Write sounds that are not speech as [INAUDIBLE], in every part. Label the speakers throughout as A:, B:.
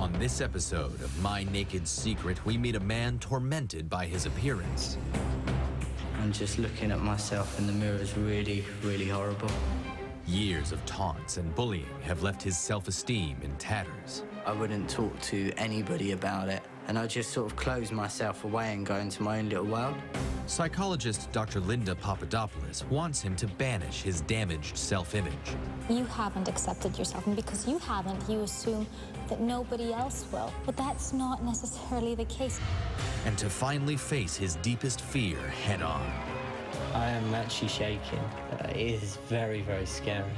A: On this episode of My Naked Secret, we meet a man tormented by his appearance.
B: And just looking at myself in the mirror is really, really horrible.
A: Years of taunts and bullying have left his self-esteem in tatters.
B: I wouldn't talk to anybody about it. And I just sort of close myself away and go into my own little world.
A: Psychologist Dr. Linda Papadopoulos wants him to banish his damaged self-image.
C: You haven't accepted yourself, and because you haven't, you assume that nobody else will. But that's not necessarily the case.
A: And to finally face his deepest fear head on.
D: I am actually shaking. Uh, it is very, very scary.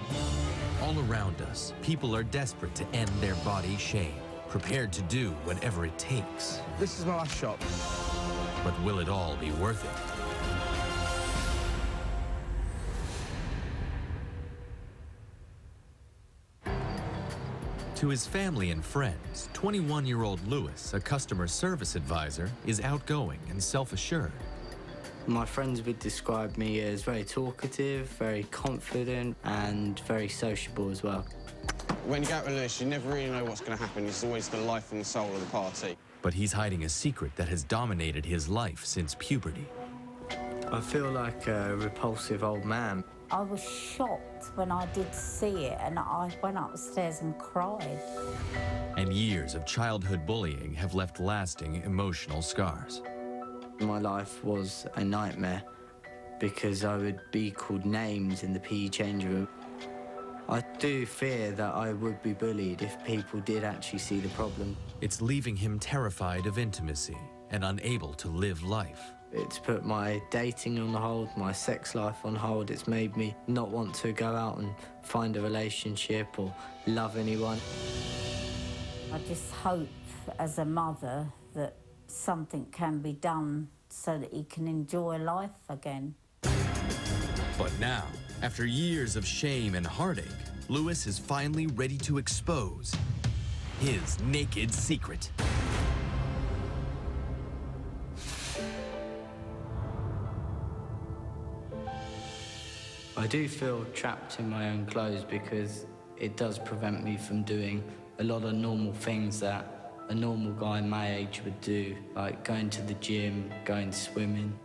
A: All around us, people are desperate to end their body shame, prepared to do whatever it takes.
E: This is my last shot.
A: But will it all be worth it? To his family and friends, 21-year-old Lewis, a customer service advisor, is outgoing and self-assured.
B: My friends would describe me as very talkative, very confident, and very sociable as well.
E: When you go out with Lewis, you never really know what's going to happen. He's always the life and the soul of the party.
A: But he's hiding a secret that has dominated his life since puberty.
B: I feel like a repulsive old man.
F: I was shocked when I did see it, and I went upstairs and cried.
A: And years of childhood bullying have left lasting emotional scars.
B: My life was a nightmare because I would be called names in the PE change room. I do fear that I would be bullied if people did actually see the problem.
A: It's leaving him terrified of intimacy and unable to live life.
B: It's put my dating on hold, my sex life on hold. It's made me not want to go out and find a relationship or love anyone.
F: I just hope, as a mother, that something can be done so that he can enjoy life again.
A: But now, after years of shame and heartache, Lewis is finally ready to expose his naked secret.
B: I do feel trapped in my own clothes because it does prevent me from doing a lot of normal things that a normal guy my age would do, like going to the gym, going swimming.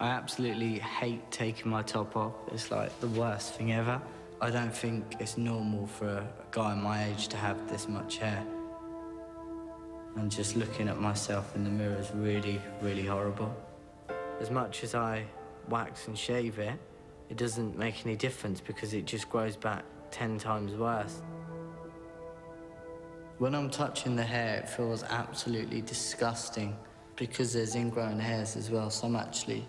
B: I absolutely hate taking my top off. It's like the worst thing ever. I don't think it's normal for a guy my age to have this much hair. And just looking at myself in the mirror is really, really horrible. As much as I wax and shave it, it doesn't make any difference because it just grows back 10 times worse. When I'm touching the hair, it feels absolutely disgusting because there's ingrown hairs as well. Some actually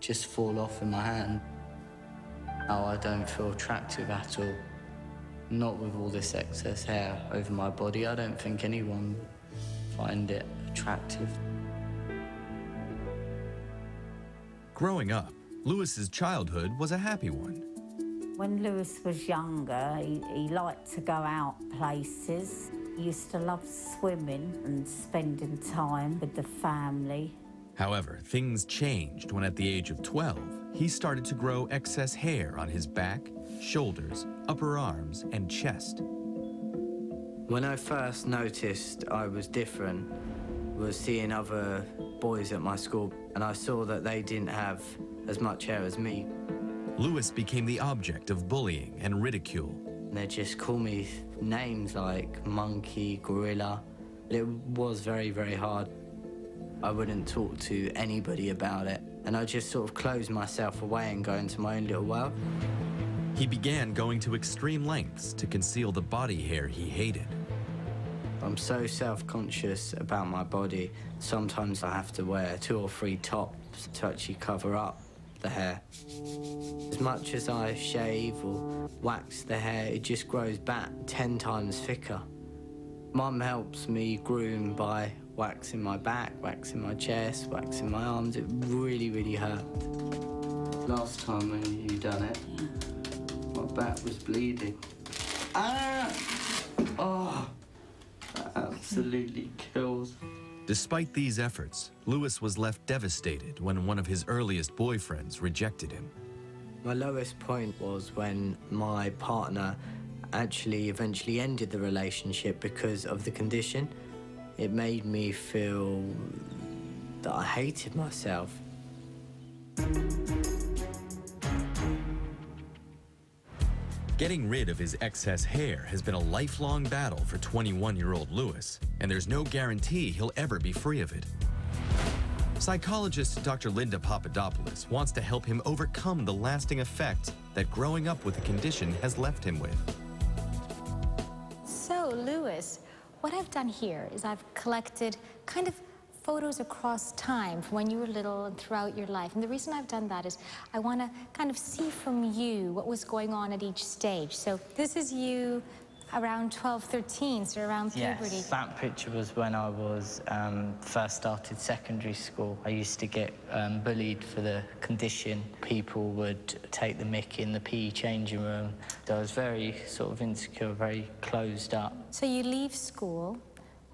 B: just fall off in my hand. Now I don't feel attractive at all. Not with all this excess hair over my body. I don't think anyone would find it attractive.
A: Growing up, Lewis's childhood was a happy one.
F: When Lewis was younger, he, he liked to go out places. He used to love swimming and spending time with the family.
A: However, things changed when at the age of 12, he started to grow excess hair on his back, shoulders, upper arms, and chest.
B: When I first noticed I was different was seeing other boys at my school and I saw that they didn't have as much hair as me.
A: Lewis became the object of bullying and ridicule.
B: They just call me names like monkey, gorilla. It was very, very hard. I wouldn't talk to anybody about it. And I just sort of closed myself away and go into my own little world.
A: He began going to extreme lengths to conceal the body hair he hated.
B: I'm so self-conscious about my body. Sometimes I have to wear two or three tops to actually cover up the hair. As much as I shave or wax the hair, it just grows back 10 times thicker. Mum helps me groom by waxing my back, waxing my chest, waxing my arms. It really, really hurt. Last time when you done it, my back was bleeding. Ah! Oh! That absolutely kills.
A: Despite these efforts, Lewis was left devastated when one of his earliest boyfriends rejected him.
B: My lowest point was when my partner actually eventually ended the relationship because of the condition. It made me feel that I hated myself.
A: Getting rid of his excess hair has been a lifelong battle for 21 year old Lewis, and there's no guarantee he'll ever be free of it. Psychologist Dr. Linda Papadopoulos wants to help him overcome the lasting effects that growing up with the condition has left him with.
C: What I've done here is I've collected kind of photos across time from when you were little and throughout your life. And the reason I've done that is I want to kind of see from you what was going on at each stage. So this is you around 12, 13, so around puberty.
B: Yes, that picture was when I was um, first started secondary school. I used to get um, bullied for the condition. People would take the mick in the PE changing room. I was very sort of insecure, very closed up.
C: So you leave school,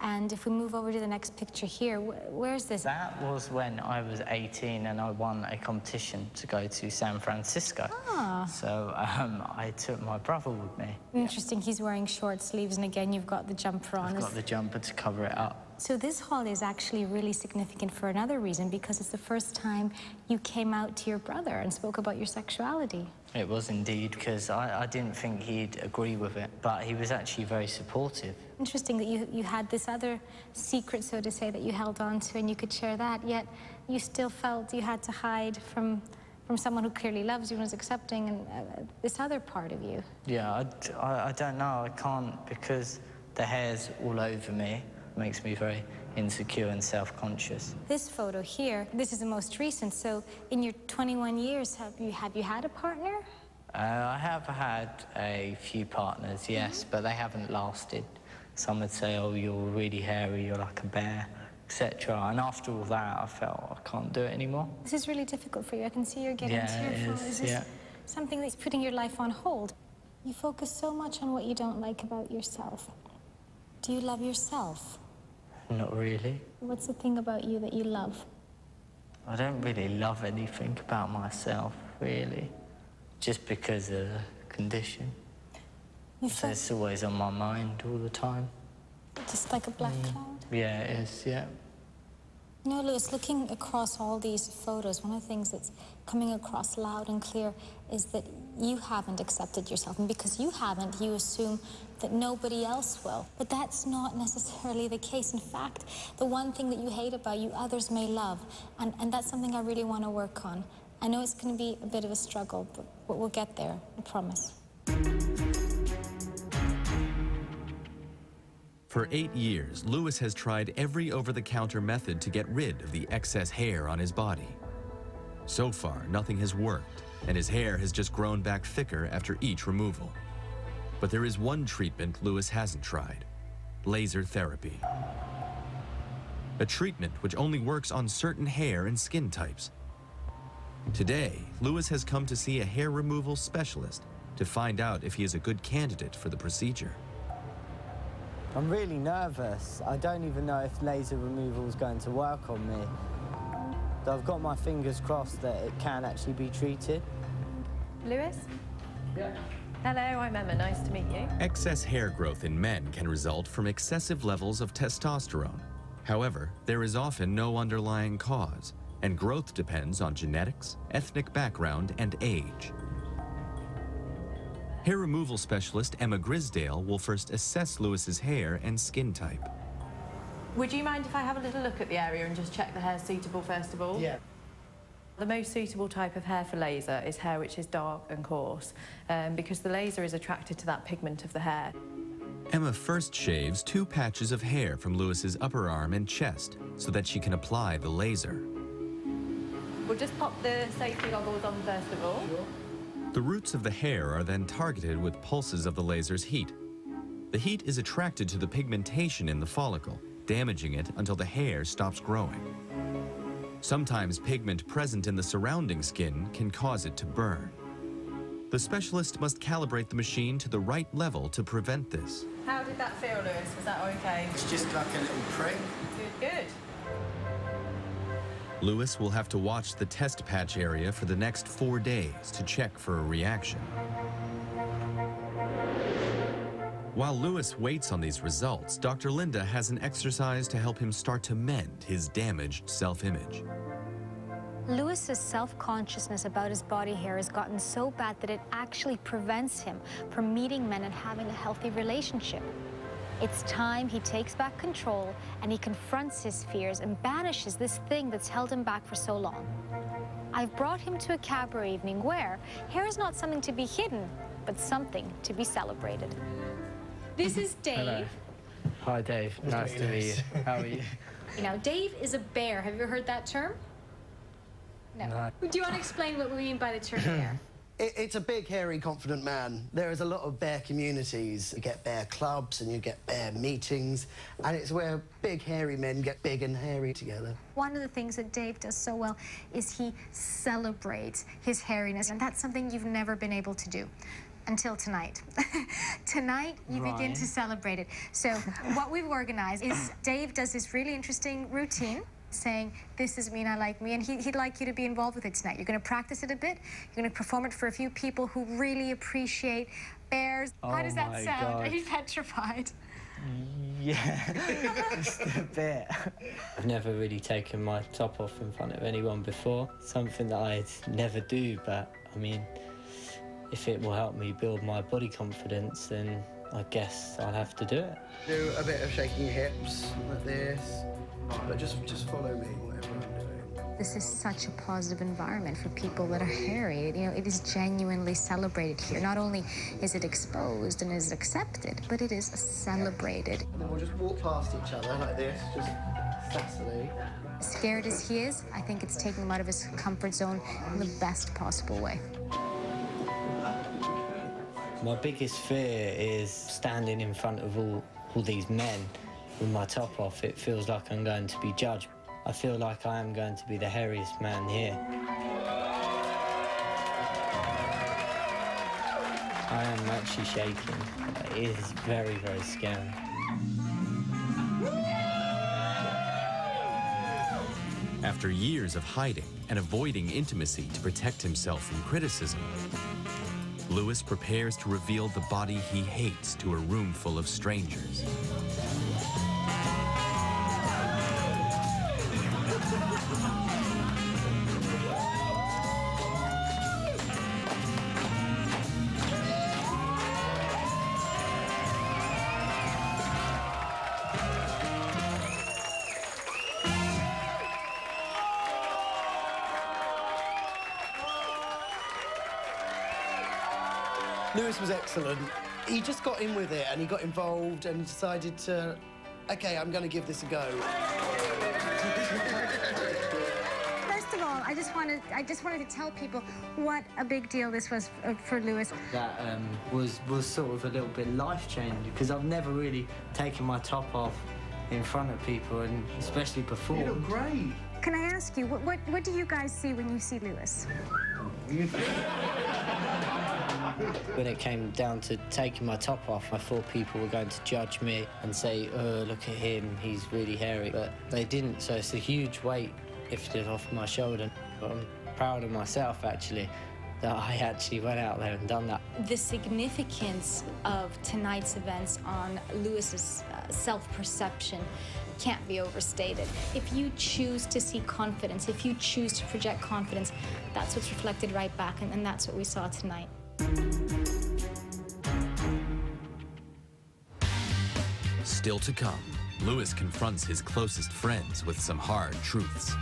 C: and if we move over to the next picture here, wh- where's this?
B: That was when I was 18 and I won a competition to go to San Francisco.
C: Ah.
B: So um, I took my brother with me.
C: Interesting, he's wearing short sleeves, and again, you've got the jumper on.
B: I've got the jumper to cover it up.
C: So this holiday is actually really significant for another reason because it's the first time you came out to your brother and spoke about your sexuality.
B: It was indeed, because I, I didn't think he'd agree with it, but he was actually very supportive.
C: Interesting that you, you had this other secret, so to say, that you held on to and you could share that, yet you still felt you had to hide from, from someone who clearly loves you and is accepting and uh, this other part of you.
B: Yeah, I I don't know, I can't, because the hair's all over me, makes me very insecure and self-conscious.
C: This photo here, this is the most recent, so in your 21 years, have you, have you had a partner?
B: Uh, I have had a few partners, yes, but they haven't lasted. Some would say, oh, you're really hairy, you're like a bear, etc. And after all that, I felt I can't do it anymore.
C: This is really difficult for you. I can see you're getting
B: Yeah,
C: tearful.
B: is,
C: Is this
B: yeah.
C: something that's putting your life on hold? You focus so much on what you don't like about yourself. Do you love yourself?
B: Not really.
C: What's the thing about you that you love?
B: I don't really love anything about myself, really, just because of the condition.
C: You
B: So it's always on my mind all the time.
C: just like a black
B: Mm.
C: cloud.
B: Yeah, it is, yeah.
C: You know, Lewis, looking across all these photos, one of the things that's coming across loud and clear is that you haven't accepted yourself. And because you haven't, you assume that nobody else will. But that's not necessarily the case. In fact, the one thing that you hate about you, others may love. And, and that's something I really want to work on. I know it's going to be a bit of a struggle, but, we'll get there, I promise.
A: For eight years, Lewis has tried every over the counter method to get rid of the excess hair on his body. So far, nothing has worked, and his hair has just grown back thicker after each removal. But there is one treatment Lewis hasn't tried laser therapy. A treatment which only works on certain hair and skin types. Today, Lewis has come to see a hair removal specialist to find out if he is a good candidate for the procedure.
G: I'm really nervous. I don't even know if laser removal is going to work on me. But I've got my fingers crossed that it can actually be treated.
H: Lewis? Yeah. Hello, I'm Emma. Nice to meet you.
A: Excess hair growth in men can result from excessive levels of testosterone. However, there is often no underlying cause, and growth depends on genetics, ethnic background, and age. Hair removal specialist Emma Grisdale will first assess Lewis's hair and skin type.
H: Would you mind if I have a little look at the area and just check the hair suitable first of all?
G: Yeah.
H: The most suitable type of hair for laser is hair which is dark and coarse, um, because the laser is attracted to that pigment of the hair.
A: Emma first shaves two patches of hair from Lewis's upper arm and chest so that she can apply the laser.
H: We'll just pop the safety goggles on first of all.
A: The roots of the hair are then targeted with pulses of the laser's heat. The heat is attracted to the pigmentation in the follicle, damaging it until the hair stops growing. Sometimes pigment present in the surrounding skin can cause it to burn. The specialist must calibrate the machine to the right level to prevent this.
H: How did that feel, Lewis? Was that okay?
B: It's just like a little prick.
H: Good, good.
A: Lewis will have to watch the test patch area for the next four days to check for a reaction. While Lewis waits on these results, Dr. Linda has an exercise to help him start to mend his damaged self-image.
C: Lewis's self-consciousness about his body hair has gotten so bad that it actually prevents him from meeting men and having a healthy relationship. It's time he takes back control and he confronts his fears and banishes this thing that's held him back for so long. I've brought him to a cabaret evening where hair is not something to be hidden, but something to be celebrated. This is Dave.
B: Hello. Hi, Dave. Nice to meet you. How are you? [LAUGHS]
C: You know, Dave is a bear. Have you heard that term? No.
B: No.
C: Do you want to explain what we mean by the term bear? [CLEARS THROAT]
I: It, it's a big, hairy, confident man. There is a lot of bear communities. You get bear clubs and you get bear meetings, and it's where big, hairy men get big and hairy together.
C: One of the things that Dave does so well is he celebrates his hairiness, and that's something you've never been able to do until tonight. [LAUGHS] tonight, you begin to celebrate it. So, [LAUGHS] what we've organized is Dave does this really interesting routine saying, This is me and I like me, and he, he'd like you to be involved with it tonight. You're going to practice it a bit, you're going to perform it for a few people who really appreciate bears. How
B: Oh
C: does that oh
B: my
C: sound? Are you petrified?
J: Yeah, [LAUGHS] just a bit.
B: I've never really taken my top off in front of anyone before. Something that I'd never do, but I mean, if it will help me build my body confidence, then I guess I'll have to do it.
I: Do a bit of shaking your hips like this, but just just follow me, whatever I'm doing.
C: This is such a positive environment for people that are hairy. You know, it is genuinely celebrated here. Not only is it exposed and is accepted, but it is celebrated.
I: And then we'll just walk past each other like this, just sassily.
C: Scared as he is, I think it's taking him out of his comfort zone in the best possible way.
B: My biggest fear is standing in front of all, all these men with my top off. It feels like I'm going to be judged. I feel like I am going to be the hairiest man here. I am actually shaking. It is very, very scary.
A: After years of hiding and avoiding intimacy to protect himself from criticism, Lewis prepares to reveal the body he hates to a room full of strangers.
I: Got involved and decided to, okay, I'm going to give this a go.
C: First of all, I just wanted I just wanted to tell people what a big deal this was uh, for Lewis.
B: That um, was, was sort of a little bit life changing because I've never really taken my top off in front of people and especially performed.
I: great.
C: Can I ask you, what, what, what do you guys see when you see Lewis?
B: When it came down to taking my top off, I thought people were going to judge me and say, oh, look at him, he's really hairy. But they didn't, so it's a huge weight lifted off my shoulder. I'm proud of myself, actually, that I actually went out there and done that.
C: The significance of tonight's events on Lewis's uh, self-perception can't be overstated. If you choose to see confidence, if you choose to project confidence, that's what's reflected right back, and, and that's what we saw tonight.
A: Still to come, Lewis confronts his closest friends with some hard truths.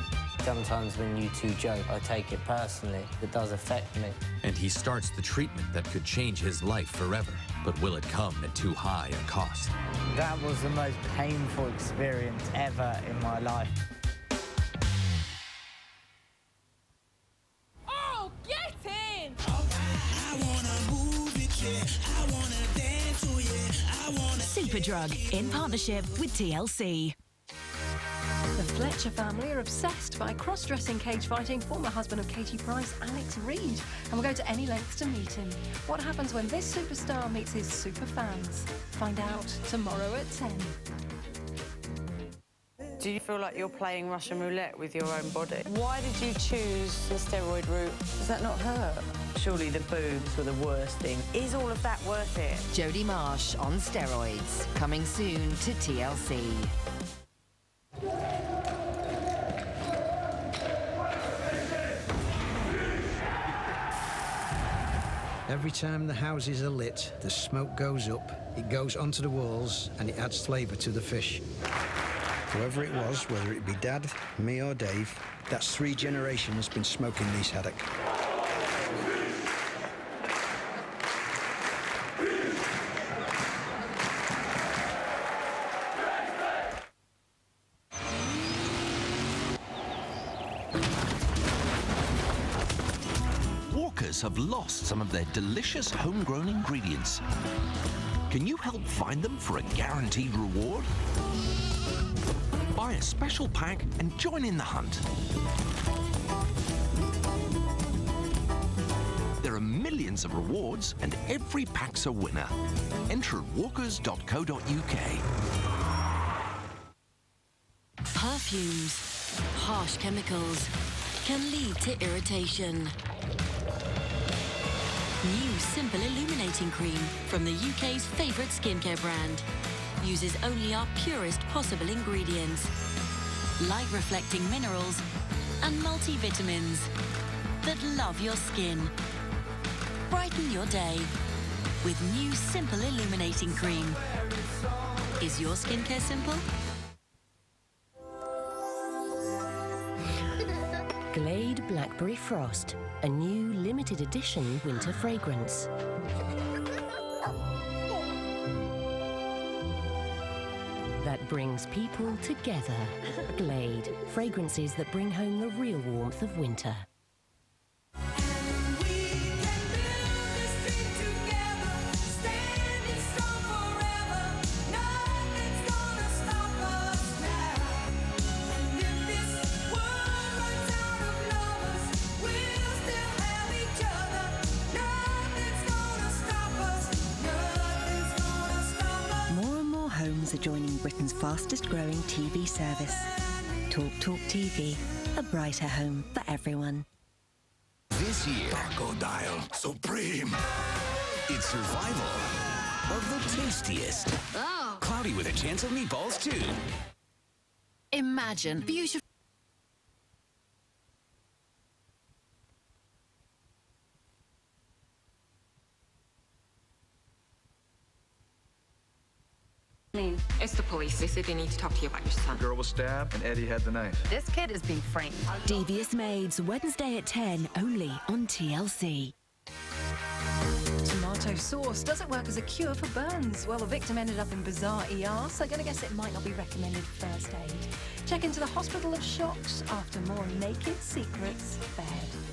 B: Sometimes when you two joke, I take it personally. It does affect me.
A: And he starts the treatment that could change his life forever. But will it come at too high a cost?
J: That was the most painful experience ever in my life.
K: Superdrug in partnership with TLC.
L: The Fletcher family are obsessed by cross-dressing cage fighting former husband of Katie Price, Alex Reid, and will go to any lengths to meet him. What happens when this superstar meets his super fans? Find out tomorrow at 10.
M: Do you feel like you're playing Russian roulette with your own body? Why did you choose the steroid route? Does that not hurt? Surely the boobs were the worst thing. Is all of that worth it?
N: Jodie Marsh on steroids, coming soon to TLC.
O: Every time the houses are lit, the smoke goes up, it goes onto the walls, and it adds flavour to the fish. Whoever it was, whether it be Dad, me, or Dave, that's three generations been smoking these haddock.
P: Have lost some of their delicious homegrown ingredients. Can you help find them for a guaranteed reward? Buy a special pack and join in the hunt. There are millions of rewards and every pack's a winner. Enter at walkers.co.uk.
K: Perfumes, harsh chemicals can lead to irritation. New Simple Illuminating Cream from the UK's favourite skincare brand uses only our purest possible ingredients, light reflecting minerals and multivitamins that love your skin. Brighten your day with new Simple Illuminating Cream. Is your skincare simple?
Q: Glade Blackberry Frost, a new limited edition winter fragrance. That brings people together. Glade, fragrances that bring home the real warmth of winter.
R: Britain's fastest growing TV service. Talk Talk TV, a brighter home for everyone.
S: This year, Crocodile Supreme. It's survival of the tastiest.
K: Oh.
S: Cloudy with a chance of meatballs, too.
K: Imagine beautiful.
T: It's the police. They said they need to talk to you about your son.
U: The girl was stabbed and Eddie had the knife.
T: This kid is being framed.
V: Devious Maids, Wednesday at 10, only on TLC.
L: Tomato sauce. Does it work as a cure for burns? Well, the victim ended up in bizarre ER, so I'm going to guess it might not be recommended first aid. Check into the Hospital of Shocks after more naked secrets bared.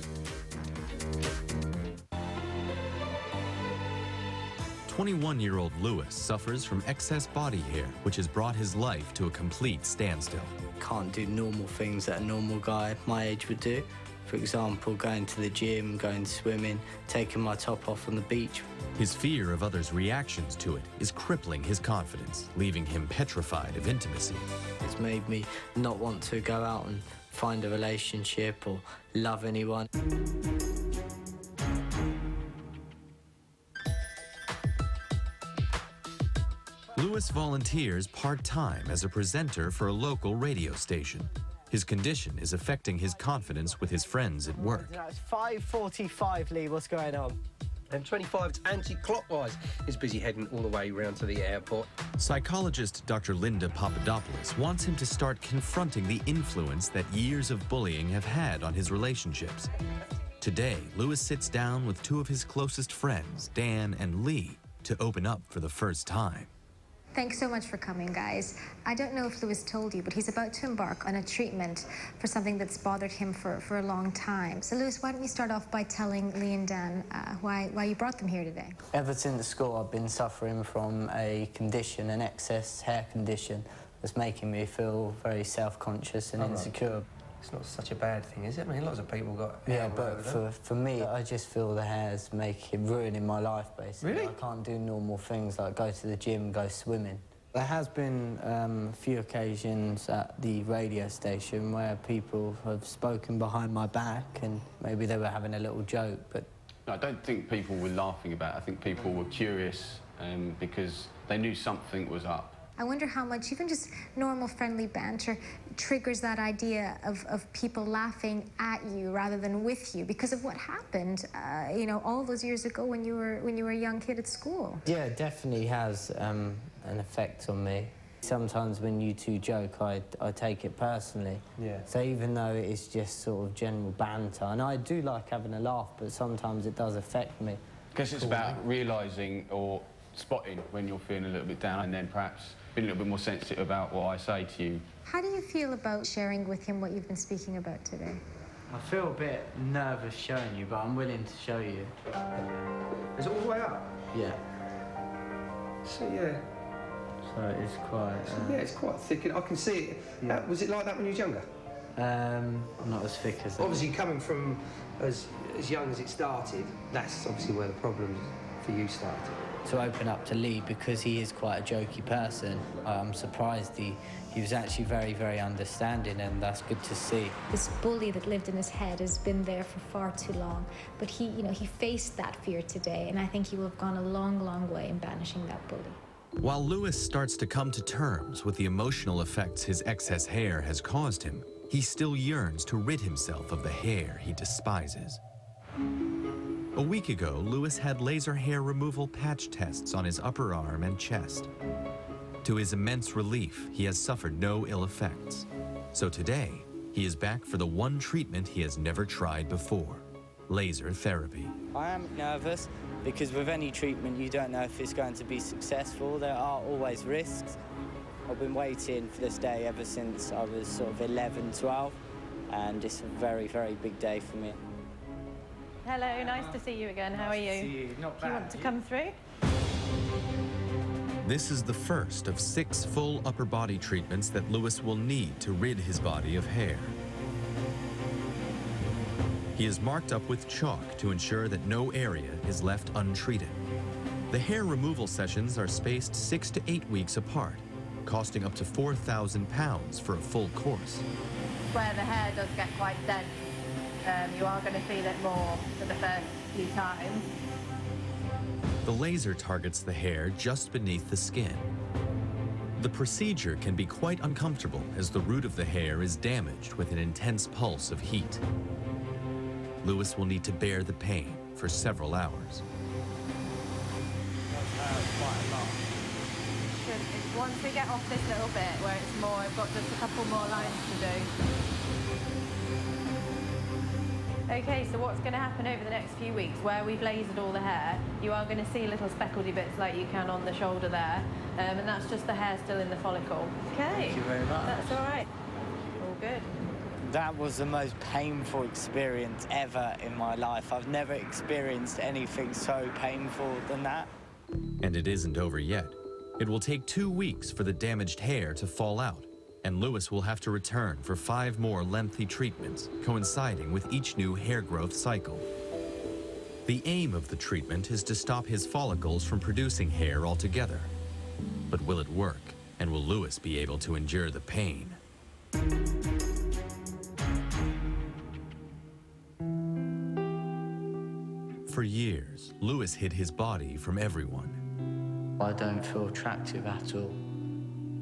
A: 21-year-old Lewis suffers from excess body hair, which has brought his life to a complete standstill.
B: Can't do normal things that a normal guy my age would do. For example, going to the gym, going swimming, taking my top off on the beach.
A: His fear of others' reactions to it is crippling his confidence, leaving him petrified of intimacy.
B: It's made me not want to go out and find a relationship or love anyone.
A: Lewis volunteers part-time as a presenter for a local radio station. His condition is affecting his confidence with his friends at work.
G: Now it's 5.45, Lee. What's going on?
W: M25 it's anti-clockwise. He's busy heading all the way round to the airport.
A: Psychologist Dr. Linda Papadopoulos wants him to start confronting the influence that years of bullying have had on his relationships. Today, Lewis sits down with two of his closest friends, Dan and Lee, to open up for the first time.
C: Thanks so much for coming, guys. I don't know if Lewis told you, but he's about to embark on a treatment for something that's bothered him for, for a long time. So, Lewis, why don't you start off by telling Lee and Dan uh, why, why you brought them here today?
B: Ever since the school, I've been suffering from a condition, an excess hair condition, that's making me feel very self-conscious and
W: Oh, right.
B: Insecure.
W: It's not such a bad thing, is it? I mean, lots of people got
B: Yeah,
W: hair
B: but for,
W: them.
B: for me, I just feel the hair's making ruining my life, basically.
W: Really?
B: I can't do normal things like go to the gym, go swimming. There has been um, a few occasions at the radio station where people have spoken behind my back and maybe they were having a little joke, but
X: I don't think people were laughing about it. I think people were curious um, because they knew something was up.
C: I wonder how much even just normal friendly banter triggers that idea of, of people laughing at you rather than with you because of what happened, uh, you know, all those years ago when you were when you were a young kid at school.
B: Yeah, it definitely has um, an effect on me. Sometimes when you two joke, I, I take it personally.
W: Yeah.
B: So even though it is just sort of general banter, and I do like having a laugh, but sometimes it does affect me.
X: Because it's about realising or spotting when you're feeling a little bit down and then perhaps being a little bit more sensitive about what I say to you.
C: How do you feel about sharing with him what you've been speaking about today?
B: I feel a bit nervous showing you, but I'm willing to show you.
W: Is it all the way up?
B: Yeah.
W: So, yeah.
B: So it's quite.
W: So,
B: uh,
W: yeah, it's quite thick. and I can see it.
B: Yeah.
W: Uh, was it like that when you was younger?
B: Um, I'm not as thick as.
W: Obviously, coming from as, as young as it started, that's obviously where the problems for you started.
B: To open up to Lee because he is quite a jokey person. I'm surprised he, he was actually very, very understanding, and that's good to see.
C: This bully that lived in his head has been there for far too long, but he, you know, he faced that fear today, and I think he will have gone a long, long way in banishing that bully.
A: While Lewis starts to come to terms with the emotional effects his excess hair has caused him, he still yearns to rid himself of the hair he despises. A week ago, Lewis had laser hair removal patch tests on his upper arm and chest. To his immense relief, he has suffered no ill effects. So today, he is back for the one treatment he has never tried before laser therapy.
B: I am nervous because with any treatment, you don't know if it's going to be successful. There are always risks. I've been waiting for this day ever since I was sort of 11, 12, and it's a very, very big day for me.
H: Hello, nice to see you again. How are you?
B: See you. Not
H: Do you want to come through?
A: This is the first of six full upper body treatments that Lewis will need to rid his body of hair. He is marked up with chalk to ensure that no area is left untreated. The hair removal sessions are spaced six to eight weeks apart, costing up to 4,000 pounds for a full course.
H: Where the hair does get quite dense, um, you are going to feel it more for the first few times.
A: The laser targets the hair just beneath the skin. The procedure can be quite uncomfortable as the root of the hair is damaged with an intense pulse of heat. Lewis will need to bear the pain for several hours.
H: Should- Once we get off this little bit where it's more, I've got just a couple more lines to do. Okay, so what's going to happen over the next few weeks, where we've lasered all the hair, you are going to see little speckledy bits like you can on the shoulder there, um, and that's just the hair still in the follicle. Okay.
B: Thank you very much.
H: That's all right. All good.
B: That was the most painful experience ever in my life. I've never experienced anything so painful than that.
A: And it isn't over yet. It will take two weeks for the damaged hair to fall out, and Lewis will have to return for five more lengthy treatments, coinciding with each new hair growth cycle. The aim of the treatment is to stop his follicles from producing hair altogether. But will it work, and will Lewis be able to endure the pain? For years, Lewis hid his body from everyone.
Y: I don't feel attractive at all.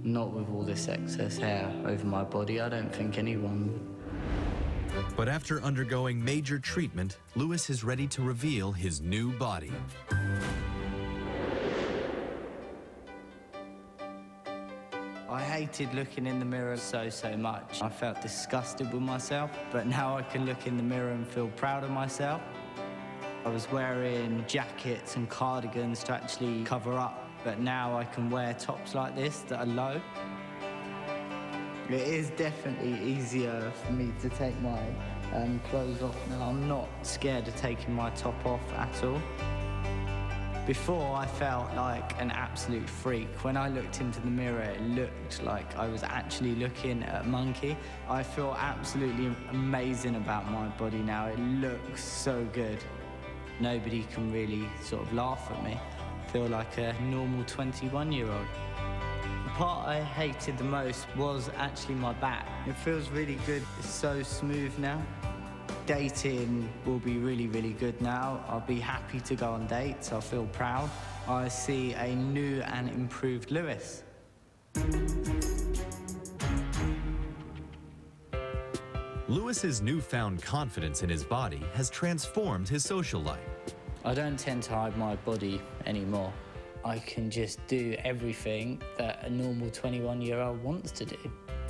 Y: Not with all this excess hair over my body. I don't think anyone would.
A: But after undergoing major treatment, Lewis is ready to reveal his new body.
B: I hated looking in the mirror so, so much. I felt disgusted with myself, but now I can look in the mirror and feel proud of myself. I was wearing jackets and cardigans to actually cover up, but now I can wear tops like this that are low. It is definitely easier for me to take my um, clothes off now. I'm not scared of taking my top off at all. Before, I felt like an absolute freak. When I looked into the mirror, it looked like I was actually looking at a monkey. I feel absolutely amazing about my body now. It looks so good. Nobody can really sort of laugh at me. Feel like a normal 21 year old. The part I hated the most was actually my back. It feels really good. It's so smooth now.
Z: Dating will be really, really good now. I'll be happy to go on dates. I'll feel proud. I see a new and improved Lewis.
A: Lewis's newfound confidence in his body has transformed his social life.
B: I don't tend to hide my body anymore. I can just do everything that a normal 21 year old wants to do.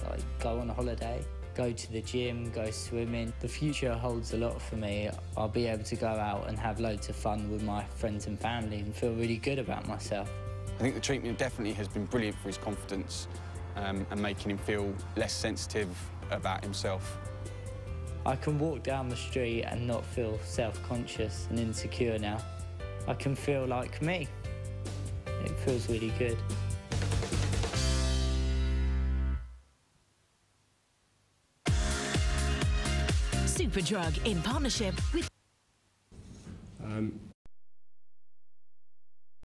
B: Like go on a holiday, go to the gym, go swimming. The future holds a lot for me. I'll be able to go out and have loads of fun with my friends and family and feel really good about myself.
X: I think the treatment definitely has been brilliant for his confidence um, and making him feel less sensitive about himself.
B: I can walk down the street and not feel self-conscious and insecure now. I can feel like me. It feels really good.
K: Superdrug in partnership with
W: Um,